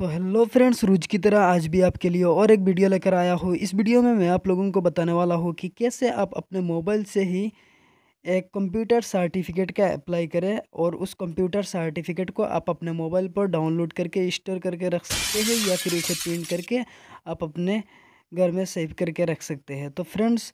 तो hello friends रोज की तरह आज भी आपके लिए और एक वीडियो लेकर आया हूँ। इस वीडियो में मैं आप लोगों को बताने वाला हूँ कि कैसे आप अपने मोबाइल से ही एक कंप्यूटर सर्टिफिकेट का अप्लाई करें और उस कंप्यूटर सर्टिफिकेट को आप अपने मोबाइल पर डाउनलोड करके स्टोर करके रख सकते हैं या फिर उसे प्रिंट करके आप अपने घर में सेव करके रख सकते हैं। तो फ्रेंड्स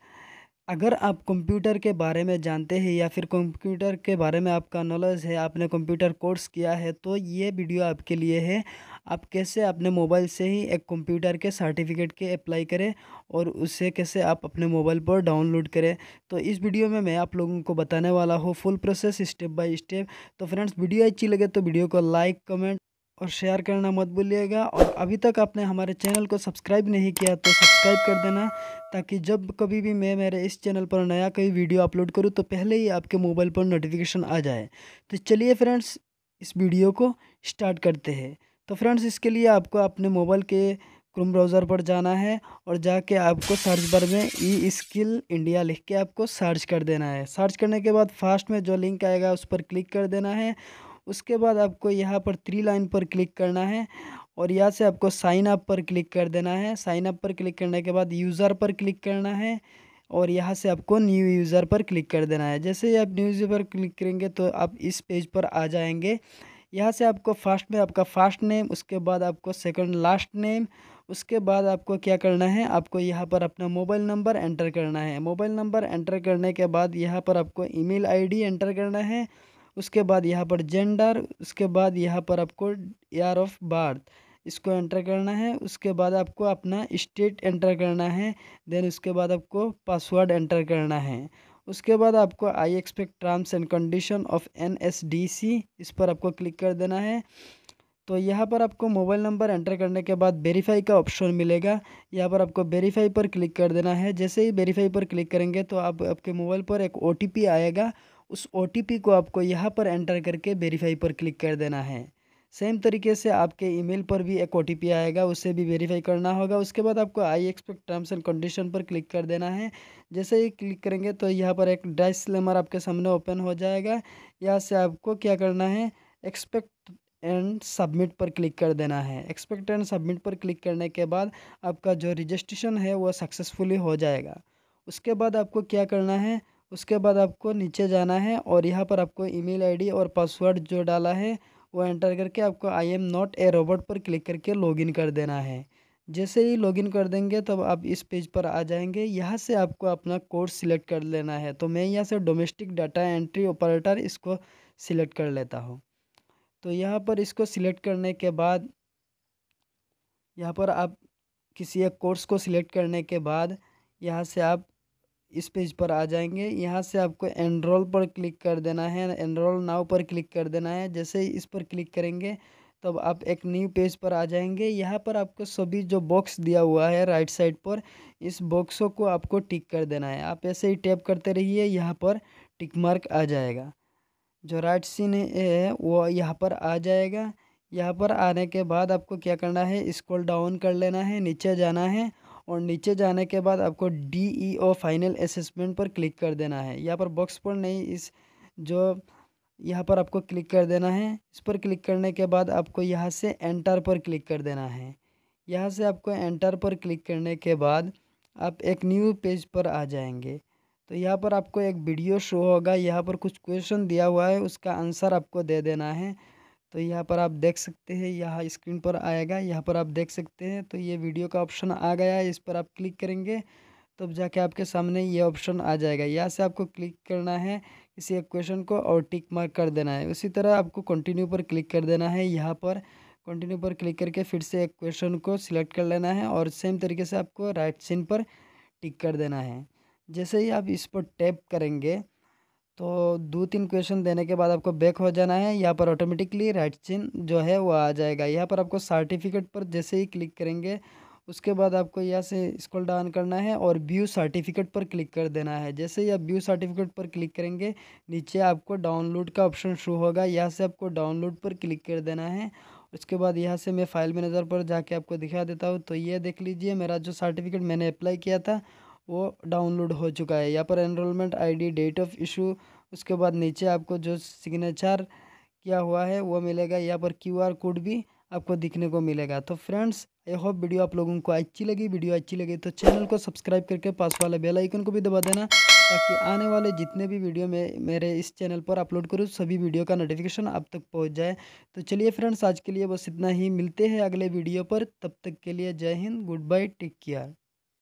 अगर आप कंप्यूटर के बारे में जानते हैं या फिर कंप्यूटर के बारे में आपका नॉलेज है, आपने कंप्यूटर कोर्स किया है तो ये वीडियो आपके लिए है। आप कैसे अपने मोबाइल से ही एक कंप्यूटर के सर्टिफिकेट के अप्लाई करें और उसे कैसे आप अपने मोबाइल पर डाउनलोड करें? तो इस वीडियो में मैं आप लोगों को बताने वाला हूँ full process step by step. तो फ्रेंड्स, वीडियो अच्छी लगे तो वीडियो को लाइक, कमेंट और शेयर करना मत भूलिएगा। और अभी तक आपने हमारे चैनल को सब्सक्राइब नहीं किया तो सब्सक्राइब कर देना, ताकि जब कभी भी मैं मेरे इस चैनल पर नया कोई वीडियो अपलोड करूँ तो पहले ही आपके मोबाइल पर नोटिफिकेशन आ जाए। तो चलिए फ्रेंड्स, इस वीडियो को स्टार्ट करते हैं। तो फ्रेंड्स, इसके लिए आपको अपने मोबाइल के क्रोम ब्राउज़र पर जाना है और जाके आपको सर्च बार में ई स्किल इंडिया लिख के आपको सर्च कर देना है। सर्च करने के बाद फास्ट में जो लिंक आएगा, उस पर क्लिक कर देना है। उसके बाद आपको यहाँ पर थ्री लाइन पर क्लिक करना है और यहाँ से आपको साइन अप पर क्लिक कर देना है। साइन अप पर क्लिक करने के बाद यूज़र पर क्लिक करना है और यहाँ से आपको न्यू यूज़र पर क्लिक कर देना है। जैसे ही आप न्यू यूज़र पर क्लिक करेंगे तो आप इस पेज पर आ जाएँगे। यहाँ से आपको फ़र्स्ट में आपका फ़र्स्ट नेम उसके बाद आपको सेकंड लास्ट नेम उसके बाद आपको क्या करना है, आपको यहाँ पर अपना मोबाइल नंबर एंटर करना है। मोबाइल नंबर एंटर करने के बाद यहाँ पर आपको ईमेल आईडी एंटर करना है, उसके बाद यहाँ पर जेंडर उसके बाद यहाँ पर आपको ईयर ऑफ़ बर्थ इसको एंटर करना है, उसके बाद आपको अपना स्टेट एंटर करना है देन उसके बाद आपको पासवर्ड एंटर करना है। उसके बाद आपको I expect terms and condition of N S D C इस पर आपको क्लिक कर देना है। तो यहाँ पर आपको मोबाइल नंबर एंटर करने के बाद वेरीफाई का ऑप्शन मिलेगा। यहाँ पर आपको वेरीफाई पर क्लिक कर देना है। जैसे ही वेरीफाई पर क्लिक करेंगे तो आप, आपके मोबाइल पर एक ओटीपी आएगा। उस ओटीपी को आपको यहाँ पर एंटर करके वेरीफाई पर क्लिक कर देना है। सेम तरीके से आपके ईमेल पर भी एक ओटीपी आएगा, उसे भी वेरीफाई करना होगा। उसके बाद आपको I expect terms and condition पर क्लिक कर देना है। जैसे ही क्लिक करेंगे तो यहाँ पर एक लेमर आपके सामने ओपन हो जाएगा। यहाँ से आपको क्या करना है? एक्सपेक्ट एंड सबमिट पर क्लिक कर देना है। एक्सपेक्ट एंड सबमिट पर क्लिक करने के बाद आपका जो रजिस्ट्रेशन है वो सक्सेसफुली हो जाएगा। उसके बाद आपको क्या करना है? उसके बाद आपको नीचे जाना है और यहाँ पर आपको ईमेल आईडी और पासवर्ड जो डाला है वो एंटर करके आपको I am not a robot पर क्लिक करके लॉगिन कर देना है। जैसे ही लॉगिन कर देंगे, तब आप इस पेज पर आ जाएँगे। यहाँ से आपको अपना कोर्स सिलेक्ट कर लेना है। तो मैं यहाँ से डोमेस्टिक डाटा एंट्री ऑपरेटर इसको सिलेक्ट कर लेता हूँ। तो यहाँ पर इसको सिलेक्ट करने के बाद, यहाँ पर आप किसी एक कोर्स को सिलेक्ट करने के बाद, यहाँ से आप इस पेज पर आ जाएँगे। यहाँ से आपको एनरोल पर क्लिक कर देना है। एनरोल नाव पर क्लिक कर देना है। जैसे ही इस पर क्लिक करेंगे, तब आप एक न्यू पेज पर आ जाएँगे। यहाँ पर आपको सभी जो बॉक्स दिया हुआ है राइट साइड पर, इस बॉक्सों को आपको टिक कर देना है। आप ऐसे ही टैप करते रहिए, यहाँ पर टिक मार्क आ जाएगा। जो राइट सीन है वो यहाँ पर आ जाएगा। यहाँ पर आने के बाद आपको क्या करना है? स्क्रॉल डाउन कर लेना है। नीचे जाना है। और नीचे जाने के बाद आपको D E O final assessment पर क्लिक कर देना है। यहाँ पर बॉक्स पर नहीं, इस जो यहाँ पर आपको क्लिक कर देना है, इस पर क्लिक करने के बाद आपको यहाँ से एंटर पर क्लिक कर देना है। यहाँ से आपको एंटर पर क्लिक करने के बाद आप एक न्यू पेज पर आ जाएँगे। तो यहाँ पर आपको एक वीडियो शो होगा। यहाँ पर कुछ क्वेश्चन दिया हुआ है, उसका आंसर आपको दे देना है। तो यहाँ पर आप देख सकते हैं, यहाँ स्क्रीन पर आएगा, यहाँ पर आप देख सकते हैं तो ये वीडियो का ऑप्शन आ गया है, इस पर आप क्लिक करेंगे, तब तो जाके आपके सामने ये ऑप्शन आ जाएगा। यहाँ से आपको क्लिक करना है, किसी एक क्वेश्चन को और टिक मार्क कर देना है। उसी तरह आपको कंटिन्यू पर क्लिक कर देना है, यहाँ पर कंटिन्यू पर क्लिक करके फिर से एक क्वेश्चन को सिलेक्ट कर लेना है और सेम तरीके से आपको राइट सीन पर टिक कर देना है। जैसे ही आप इस पर टैप करेंगे तो दो तीन क्वेश्चन देने के बाद आपको बैक हो जाना है। यहाँ पर ऑटोमेटिकली राइट चिन जो है वो आ जाएगा। यहाँ पर आपको सर्टिफिकेट पर जैसे ही क्लिक करेंगे, उसके बाद आपको यहाँ से स्क्रॉल डाउन करना है और व्यू सर्टिफिकेट पर क्लिक कर देना है। जैसे ही आप व्यू सर्टिफिकेट पर क्लिक करेंगे, नीचे आपको डाउनलोड का ऑप्शन शो होगा। यहाँ से आपको डाउनलोड पर क्लिक कर देना है। उसके बाद यहाँ से मैं फ़ाइल मैनेजर पर जाके आपको दिखा देता हूँ। तो ये देख लीजिए, मेरा जो सर्टिफिकेट मैंने अप्लाई किया था वो डाउनलोड हो चुका है। यहाँ पर enrolment ID date of issue उसके बाद नीचे आपको जो सिग्नेचर किया हुआ है, वो मिलेगा। यहाँ पर क्यूआर कोड भी आपको दिखने को मिलेगा। तो फ्रेंड्स आई होप वीडियो आप लोगों को अच्छी लगी। वीडियो अच्छी लगी तो चैनल को सब्सक्राइब करके पास वाले बेल आइकन को भी दबा देना, ताकि आने वाले जितने भी वीडियो में, मेरे इस चैनल पर अपलोड करूँ, सभी वीडियो का नोटिफिकेशन आप तक पहुँच जाए। तो चलिए फ्रेंड्स आज के लिए बस इतना ही। मिलते हैं अगले वीडियो पर। तब तक के लिए जय हिंद। Goodbye take care